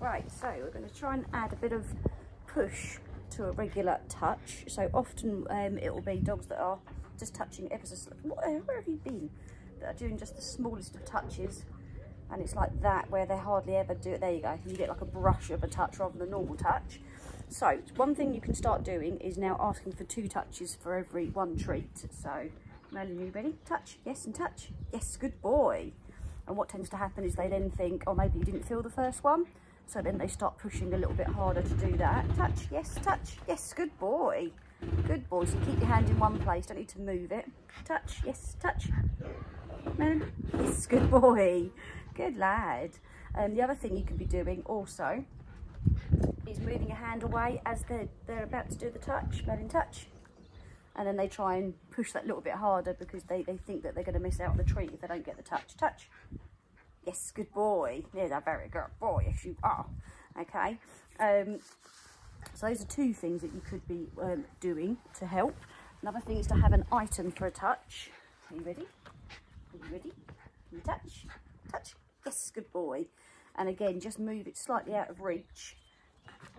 Right, so we're going to try and add a bit of push to a regular touch. So often um, it will be dogs that are just touching ever so slightly. Where have you been? That are doing just the smallest of touches. And it's like that where they hardly ever do it. There you go. You get like a brush of a touch rather than a normal touch. So one thing you can start doing is now asking for two touches for every one treat. So Melanie, you ready? Touch, yes, and touch. Yes, good boy. And what tends to happen is they then think, oh, maybe you didn't feel the first one. So then they start pushing a little bit harder to do that. Touch, yes, touch, yes, good boy. Good boy. So keep your hand in one place, don't need to move it. Touch, yes, touch. No, yes, good boy. Good lad. Um, the other thing you can be doing also is moving your hand away as they're, they're about to do the touch, in touch. And then they try and push that little bit harder because they, they think that they're going to miss out on the treat if they don't get the touch. Touch. Yes, good boy. Yes, a very good boy. Yes, you are. Okay. Um, so those are two things that you could be um, doing to help. Another thing is to have an item for a touch. Are you ready? Are you ready? Can You touch, touch. Yes, good boy. And again, just move it slightly out of reach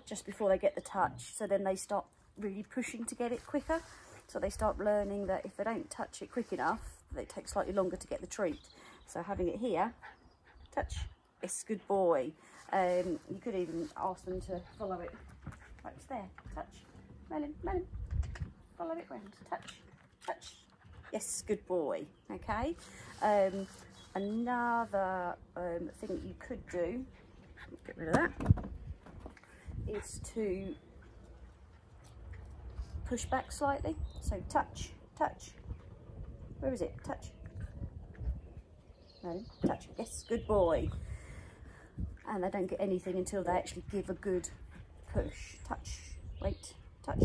just before they get the touch. So then they start really pushing to get it quicker. So they start learning that if they don't touch it quick enough, it takes slightly longer to get the treat. So having it here, touch, yes, good boy. Um, you could even ask them to follow it. Right, it's there, touch, Merlin, Merlin, follow it round, touch, touch, yes, good boy, okay. Um, another um, thing that you could do, get rid of that, is to push back slightly. So touch, touch. Where is it? Touch. No, touch. Yes, good boy. And they don't get anything until they actually give a good push. Touch. Wait. Touch.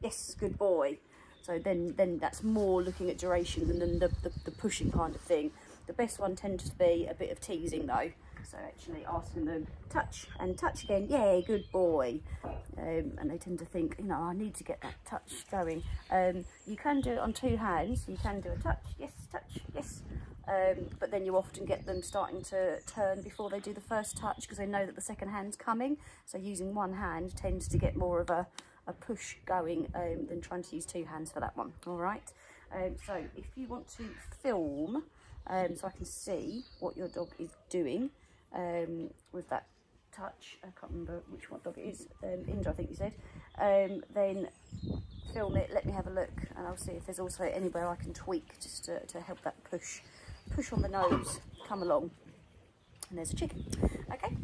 Yes, good boy. So then, then that's more looking at duration than the, the, the pushing kind of thing. The best one tends to be a bit of teasing though. So actually asking them, touch and touch again. Yay, good boy. Um, and they tend to think, you know, I need to get that touch going. Um, you can do it on two hands. You can do a touch, yes, touch, yes. Um, but then you often get them starting to turn before they do the first touch because they know that the second hand's coming. So using one hand tends to get more of a, a push going um, than trying to use two hands for that one. All right. Um, so if you want to film um, so I can see what your dog is doing, um, with that touch, I can't remember which one dog it is, um, Indra I think you said, um, then film it, let me have a look and I'll see if there's also anywhere I can tweak just to, to help that push, push on the nose come along. And there's a chicken. Okay,